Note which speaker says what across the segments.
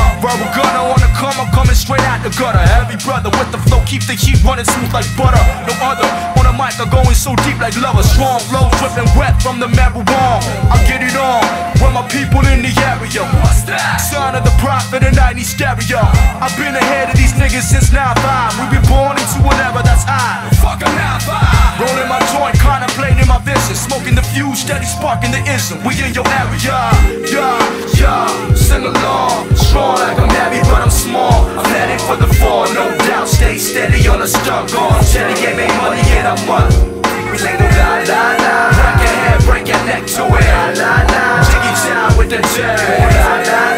Speaker 1: up. Verbal gutter wanna come, I'm coming straight out the gutter. Every brother with the flow, keep the heat running smooth like butter. No other. On the mic, I'm going so deep like lover. Strong flow, dripping wet from the marijuana. I get it on with my people in the area. What's that? Son of the prophet and 90 stereo. I've been ahead of these niggas since now. 5. Fuse, steady sparking the ism. We in your area. Yeah, yeah, sing along. Strong like I'm heavy, but I'm small. I'm heading for the fall, no doubt. Stay steady on the stuck on. Steady, ain't make money, and I'm money. We like no la la la. Break your head, break your neck to it. La la la. Jiggy down with the jet. La la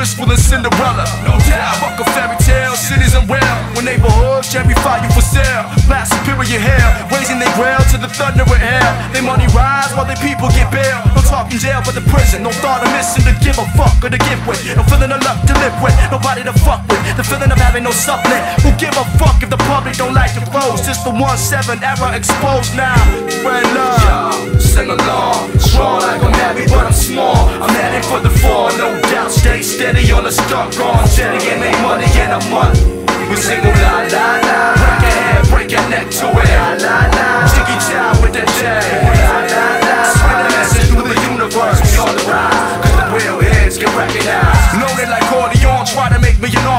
Speaker 1: wistful than Cinderella. No doubt. Fuck a fairy tale, cities and well. When neighborhoods, gentrify you for sale. Black superior hair, raising their grail to the thunder with hell. They money rise while they people get bail. No talking jail, but the prison. No thought of missing to give a fuck or to give with. No feeling of luck to live with. Nobody to fuck with. The feeling of having no supplement. Who give a fuck if the public don't like your clothes? Just the 1-7 era exposed now. Spread love. Sing along. Strong like I'm heavy, but I'm small. I'm heading for the fall, no steady on the stuck on. Steady and make money in a month. We sing la la la. Break your head, break your neck to it. La la la. Jiggy chow with the J.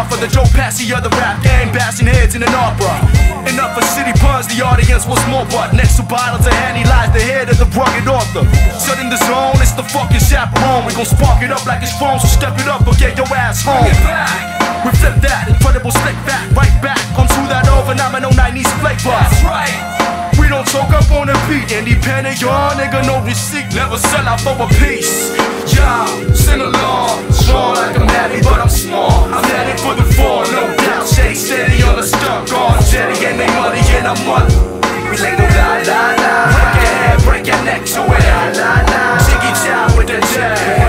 Speaker 1: make me. The Joe Pesci of the rap game, bashing heads in an opera. Enough for city puns, the audience was more but next to bottles of Henny lies the head of the rugged author. Shut in the zone, it's the fucking chaperone. We gon' spark it up like it's phone, so step it up or get your ass home. We flip that, incredible slick back, right back. Come to that phenomenal 90s flavor. That's right. We don't talk up on the beat, independent, young nigga, no receipt. Never sell out for a piece. Yeah, sing along, strong like I'm heavy, but I'm small. We like no la la la. Break your head, break your neck, so it la la la. Jiggy with the jab.